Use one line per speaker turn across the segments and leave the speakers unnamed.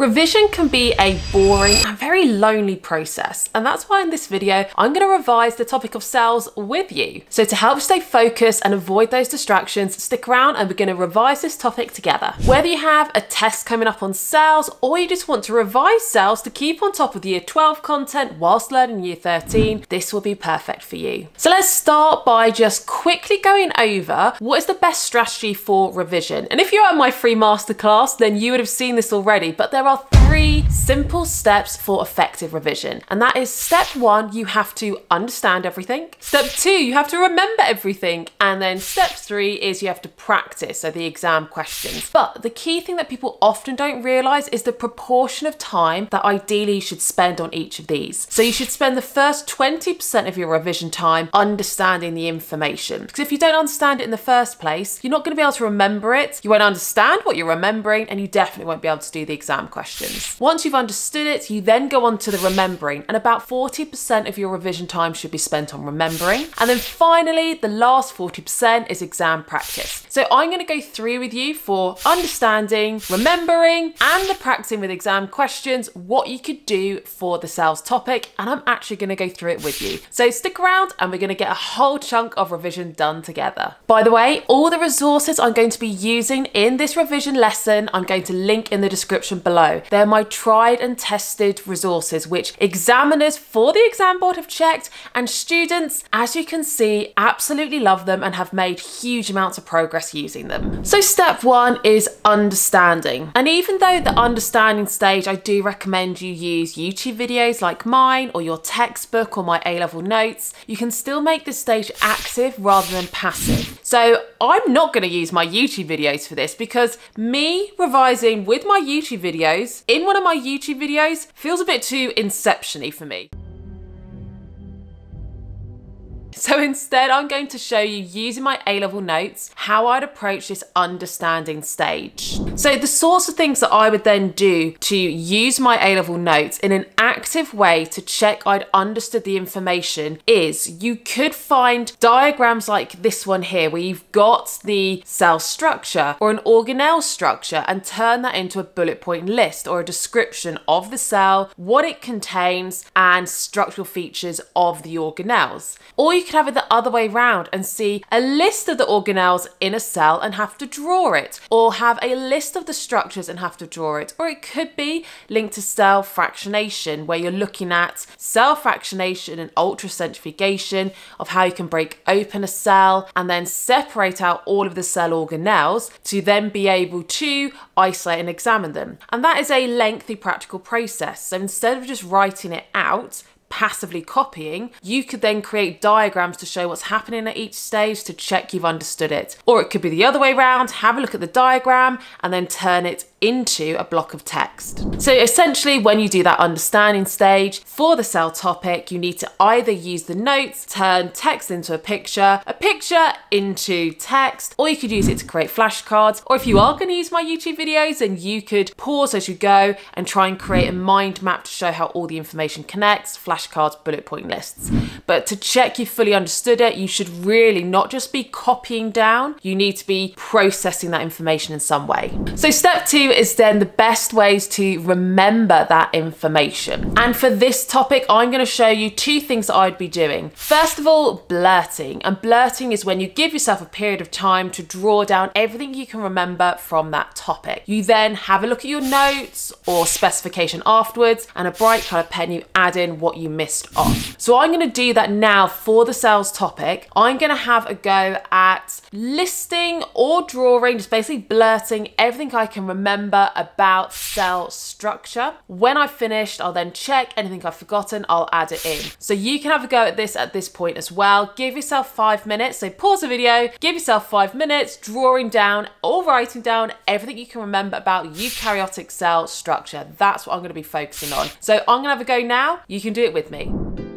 Revision can be a boring and very lonely process, and that's why in this video, I'm gonna revise the topic of cells with you. So to help stay focused and avoid those distractions, stick around and we're gonna revise this topic together. Whether you have a test coming up on cells or you just want to revise cells to keep on top of the year 12 content whilst learning year 13, this will be perfect for you. So let's start by just quickly going over what is the best strategy for revision. And if you're at my free masterclass, then you would have seen this already, but there are three simple steps for effective revision. And that is step one, you have to understand everything. Step two, you have to remember everything. And then step three is you have to practice, so the exam questions. But the key thing that people often don't realize is the proportion of time that ideally you should spend on each of these. So you should spend the first 20% of your revision time understanding the information. Because if you don't understand it in the first place, you're not going to be able to remember it. You won't understand what you're remembering, and you definitely won't be able to do the exam questions. Once you've understood it, you then go on to the remembering, and about 40% of your revision time should be spent on remembering. And then finally, the last 40% is exam practice. So I'm going to go through with you for understanding, remembering, and the practicing with exam questions what you could do for the cells topic, and I'm actually going to go through it with you. So stick around, and we're going to get a whole chunk of revision done together. By the way, all the resources I'm going to be using in this revision lesson, I'm going to link in the description below. They're my tried and tested resources, which examiners for the exam board have checked, and students, as you can see, absolutely love them and have made huge amounts of progress using them. So, step one is understanding. And even though the understanding stage, I do recommend you use YouTube videos like mine or your textbook or my A level notes, you can still make this stage active rather than passive. So, I'm not going to use my YouTube videos for this because me revising with my YouTube videos in one of my YouTube videos feels a bit too inception-y for me. So instead, I'm going to show you using my A-level notes how I'd approach this understanding stage. So the sorts of things that I would then do to use my A-level notes in an active way to check I'd understood the information is you could find diagrams like this one here where you've got the cell structure or an organelle structure and turn that into a bullet point list or a description of the cell, what it contains and structural features of the organelles. Or you could have it the other way around and see a list of the organelles in a cell and have to draw it, or have a list of the structures and have to draw it, or it could be linked to cell fractionation, where you're looking at cell fractionation and ultracentrifugation of how you can break open a cell and then separate out all of the cell organelles to then be able to isolate and examine them. And that is a lengthy practical process. So instead of just writing it out, passively copying, you could then create diagrams to show what's happening at each stage to check you've understood it. Or it could be the other way around, have a look at the diagram and then turn it into a block of text. So essentially when you do that understanding stage for the cell topic, you need to either use the notes, turn text into a picture, a picture into text, or you could use it to create flashcards. Or if you are gonna use my YouTube videos, then you could pause as you go and try and create a mind map to show how all the information connects, flashcards, bullet point lists. But to check you fully understood it, you should really not just be copying down, you need to be processing that information in some way. So step two is then the best ways to remember that information. And for this topic, I'm going to show you two things that I'd be doing. First of all, blurting. And blurting is when you give yourself a period of time to draw down everything you can remember from that topic. You then have a look at your notes or specification afterwards, and a bright coloured pen, you add in what you missed off. So I'm going to do that now for the cells topic. I'm going to have a go at listing or drawing, just basically blurting everything I can remember remember about cell structure. When I've finished, I'll then check anything I've forgotten, I'll add it in. So you can have a go at this at this point as well. Give yourself five minutes. So pause the video, give yourself five minutes, drawing down or writing down everything you can remember about eukaryotic cell structure. That's what I'm gonna be focusing on. So I'm gonna have a go now. You can do it with me.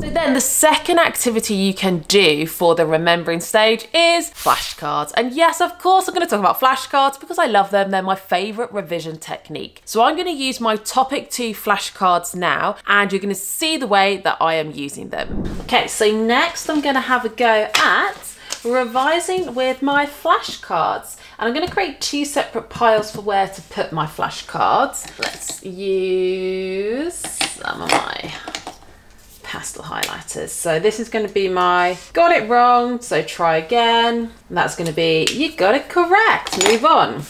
So then the second activity you can do for the remembering stage is flashcards. And yes, of course, I'm going to talk about flashcards because I love them. They're my favorite revision technique. So I'm going to use my topic two flashcards now, and you're going to see the way that I am using them. Okay, so next I'm going to have a go at revising with my flashcards. And I'm going to create two separate piles for where to put my flashcards. Let's use some of my pastel highlighters. So this is going to be my got it wrong, so try again. And that's going to be you got it correct. Move on.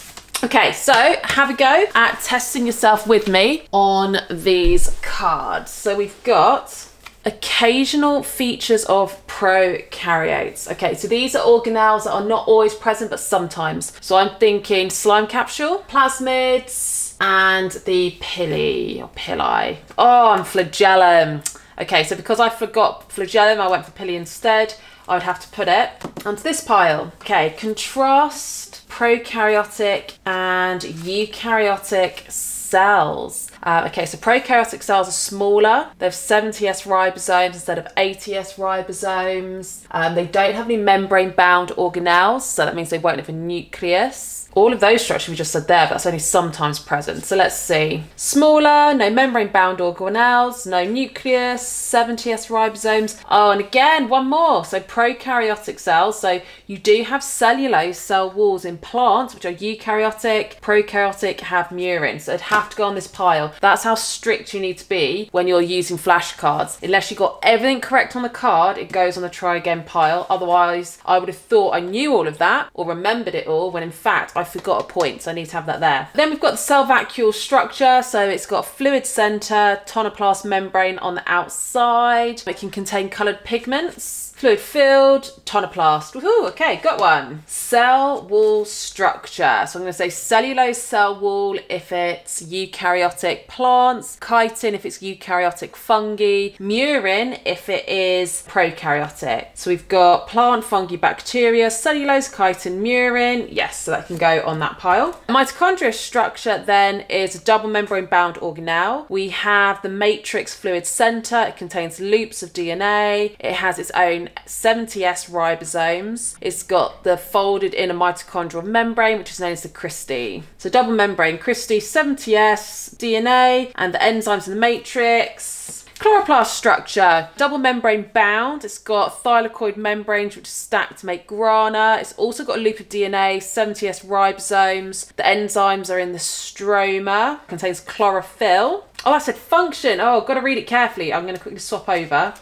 Okay, so have a go at testing yourself with me on these cards. So we've got occasional features of prokaryotes. Okay, so these are organelles that are not always present, but sometimes. So I'm thinking slime capsule, plasmids, and the pili or pili. Oh, and flagellum. Okay, so because I forgot flagellum, I went for pili instead. I would have to put it onto this pile. Okay, contrast prokaryotic and eukaryotic cells. Uh, okay, so prokaryotic cells are smaller. They have 70S ribosomes instead of 80S ribosomes. Um, they don't have any membrane bound organelles, so that means they won't have a nucleus all of those structures we just said there, but that's only sometimes present. So let's see. Smaller, no membrane bound organelles, no nucleus, 70S ribosomes. Oh, and again, one more. So prokaryotic cells. So you do have cellulose cell walls in plants, which are eukaryotic. Prokaryotic have murein. So it'd have to go on this pile. That's how strict you need to be when you're using flashcards. Unless you got everything correct on the card, it goes on the try again pile. Otherwise, I would have thought I knew all of that or remembered it all when in fact I I forgot a point, so I need to have that there. Then we've got the cell vacuole structure. So it's got fluid center, tonoplast membrane on the outside. It can contain colored pigments. Fluid filled, tonoplast. Woohoo, okay, got one. Cell wall structure. So I'm going to say cellulose cell wall if it's eukaryotic plants, chitin if it's eukaryotic fungi, murein if it is prokaryotic. So we've got plant, fungi, bacteria, cellulose, chitin, murein. Yes, so that can go on that pile. Mitochondria structure then is a double membrane bound organelle. We have the matrix fluid center. It contains loops of DNA. It has its own 70S ribosomes. It's got the folded inner mitochondrial membrane, which is known as the cristae. So double membrane cristae, 70S DNA, and the enzymes in the matrix. Chloroplast structure, double membrane bound. It's got thylakoid membranes which are stacked to make grana. It's also got a loop of DNA, 70S ribosomes. The enzymes are in the stroma. Contains chlorophyll. Oh, I said function. Oh, got to read it carefully. I'm going to quickly swap over.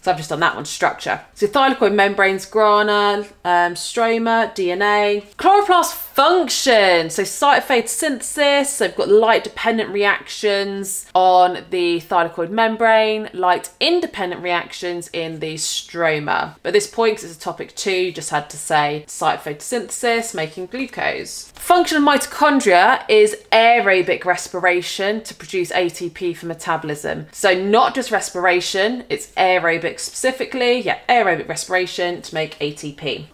So I've just done that one, structure. So thylakoid membranes, grana, um, stroma, DNA. Chloroplast function. So site of photosynthesis. So we've got light dependent reactions on the thylakoid membrane, light independent reactions in the stroma. But this point, because it's a topic two, just had to say site photosynthesis, making glucose. Function of mitochondria is aerobic respiration to produce ATP for metabolism. So not just respiration, it's aerobic specifically, yeah, aerobic respiration to make ATP.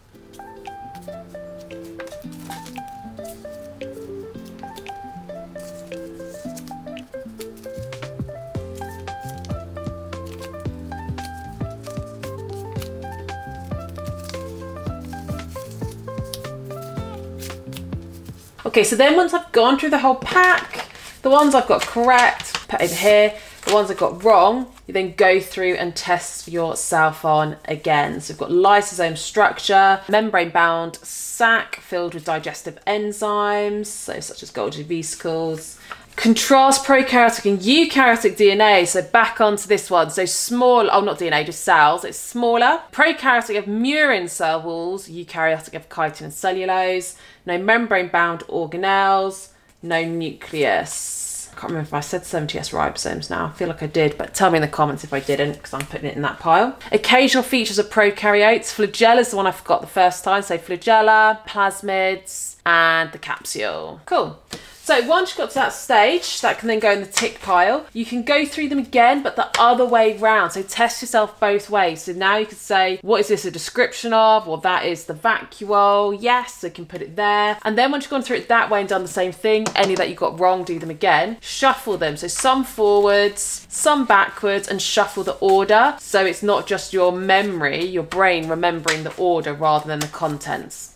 Okay, so then once I've gone through the whole pack, the ones I've got correct, put over here, the ones I've got wrong, you then go through and test yourself on again. So we've got lysosome structure, membrane bound sac filled with digestive enzymes, so such as Golgi vesicles, contrast prokaryotic and eukaryotic DNA. So back onto this one. So small, oh, not DNA, just cells. It's smaller. Prokaryotic have murein cell walls. Eukaryotic have chitin and cellulose. No membrane bound organelles. No nucleus. I can't remember if I said 70S ribosomes now. I feel like I did, but tell me in the comments if I didn't, because I'm putting it in that pile. Occasional features of prokaryotes. Flagella is the one I forgot the first time. So flagella, plasmids, and the capsule. Cool. So once you've got to that stage, that can then go in the tick pile. You can go through them again, but the other way round. So test yourself both ways. So now you can say, what is this a description of? Well, that is the vacuole. Yes, I can put it there. And then once you've gone through it that way and done the same thing, any that you got wrong, do them again. Shuffle them. So some forwards, some backwards, and shuffle the order. So it's not just your memory, your brain remembering the order rather than the contents.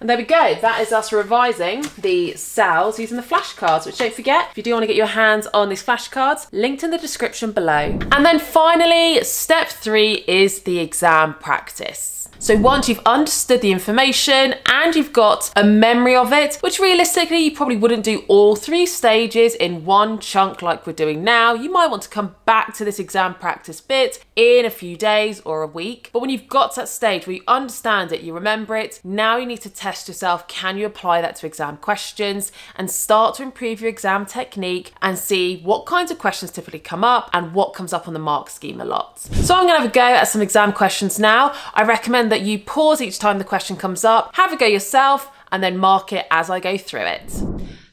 And there we go. That is us revising the cells using the flashcards, which don't forget, if you do want to get your hands on these flashcards, linked in the description below. And then finally, step three is the exam practice. So once you've understood the information and you've got a memory of it, which realistically you probably wouldn't do all three stages in one chunk like we're doing now, you might want to come back to this exam practice bit in a few days or a week. But when you've got to that stage where you understand it, you remember it, now you need to test yourself. Can you apply that to exam questions and start to improve your exam technique and see what kinds of questions typically come up and what comes up on the mark scheme a lot. So I'm gonna have a go at some exam questions now. I recommend that you pause each time the question comes up, have a go yourself, and then mark it as I go through it.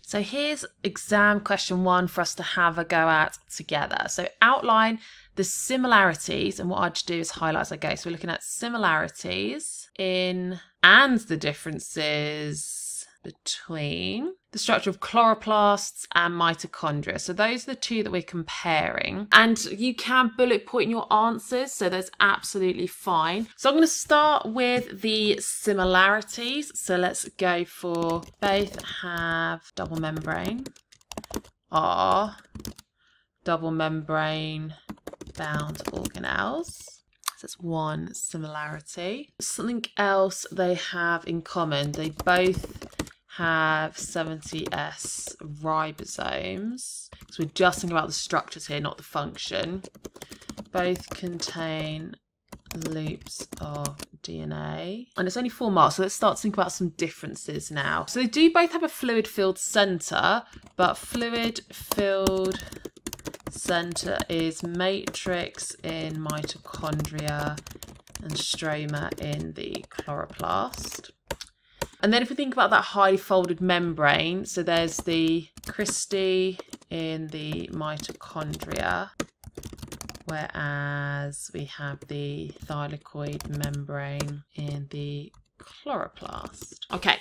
So here's exam question one for us to have a go at together. So outline the similarities, and what I'd do is highlight as I go. So we're looking at similarities in and the differences between the structure of chloroplasts and mitochondria. So those are the two that we're comparing. And you can bullet point your answers, so that's absolutely fine. So I'm going to start with the similarities. So let's go for both have double membrane, are double membrane bound organelles. That's one similarity. Something else they have in common, they both have 70S ribosomes. So we're just thinking about the structures here, not the function. Both contain loops of DNA. And it's only four marks, so let's start to think about some differences now. So they do both have a fluid filled center, but fluid filled center is matrix in mitochondria and stroma in the chloroplast. And then if we think about that highly folded membrane, so there's the cristae in the mitochondria, whereas we have the thylakoid membrane in the chloroplast. Okay,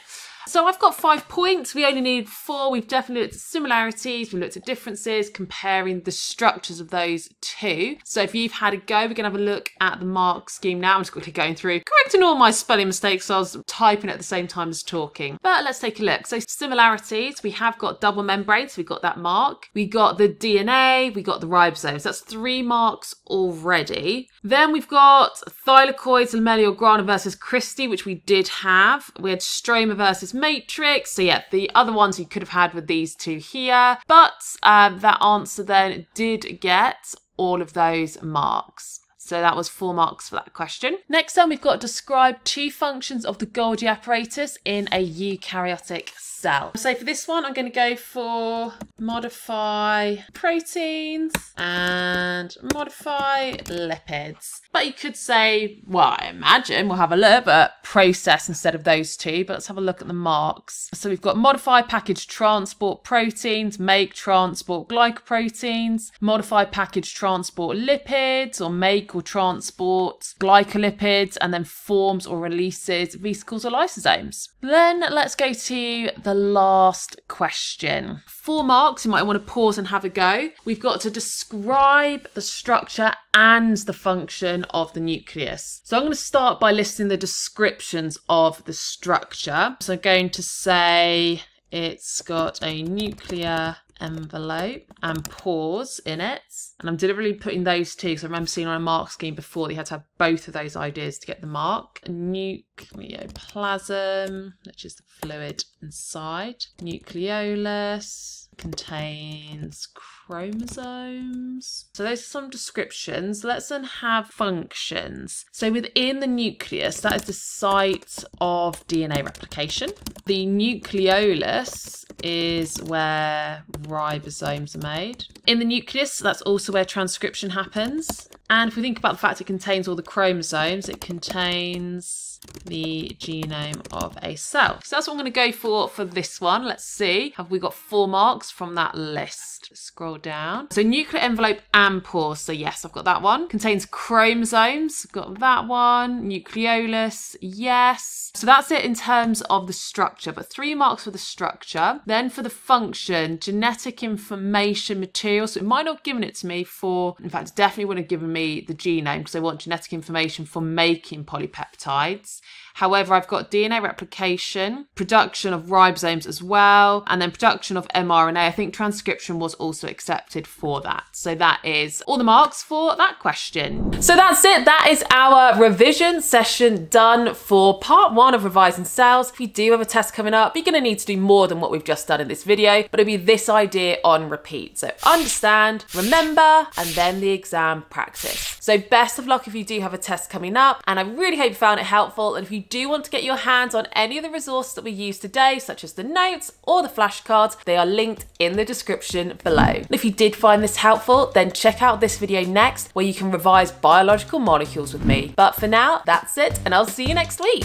so I've got five points. We only need four. We've definitely looked at similarities. We've looked at differences, comparing the structures of those two. So if you've had a go, we're going to have a look at the mark scheme now. I'm just quickly going through, correcting all my spelling mistakes. So I was typing at the same time as talking. But let's take a look. So similarities, we have got double membrane. So we got that mark. We got the DNA. We got the ribosomes. That's three marks already. Then we've got thylakoids, lamellar grana versus cristae, which we did have. We had stroma versus matrix. So yeah, the other ones you could have had with these two here. But uh, that answer then did get all of those marks. So that was four marks for that question. Next time we've got to describe two functions of the Golgi apparatus in a eukaryotic cell. So for this one, I'm going to go for modify proteins and modify lipids. But you could say, well, I imagine we'll have a look at process instead of those two, but let's have a look at the marks. So we've got modify package transport proteins, make transport glycoproteins, modify package transport lipids, or make or transport glycolipids, and then forms or releases vesicles or lysosomes. Then let's go to the last question. Four marks, you might want to pause and have a go. We've got to describe the structure and the function of the nucleus. So I'm going to start by listing the descriptions of the structure. So I'm going to say it's got a nuclear envelope and pores in it. And I'm deliberately putting those two because I remember seeing on a mark scheme before they had to have both of those ideas to get the mark. Nucleoplasm, which is the fluid inside. Nucleolus contains chromosomes. So those are some descriptions. Let's then have functions. So within the nucleus, that is the site of DNA replication. The nucleolus is where ribosomes are made. In the nucleus, that's also where transcription happens. And if we think about the fact it contains all the chromosomes, it contains the genome of a cell. So that's what I'm going to go for for this one. Let's see. Have we got four marks from that list? Let's scroll down. So nuclear envelope and pore. So yes, I've got that one. Contains chromosomes. Got that one. Nucleolus. Yes. So that's it in terms of the structure, but three marks for the structure. Then for the function, genetic information material. So it might not have given it to me for, in fact, definitely would have given me the genome because I want genetic information for making polypeptides. However, I've got DNA replication, production of ribosomes as well, and then production of mRNA. I think transcription was also accepted for that. So that is all the marks for that question. So that's it. That is our revision session done for part one of revising cells. If you do have a test coming up, you're going to need to do more than what we've just done in this video, but it'll be this idea on repeat. So understand, remember, and then the exam practice. So best of luck if you do have a test coming up. And I really hope you found it helpful. And if you do want to get your hands on any of the resources that we use today, such as the notes or the flashcards, they are linked in the description below. If you did find this helpful, then check out this video next where you can revise biological molecules with me. But for now, that's it, and I'll see you next week.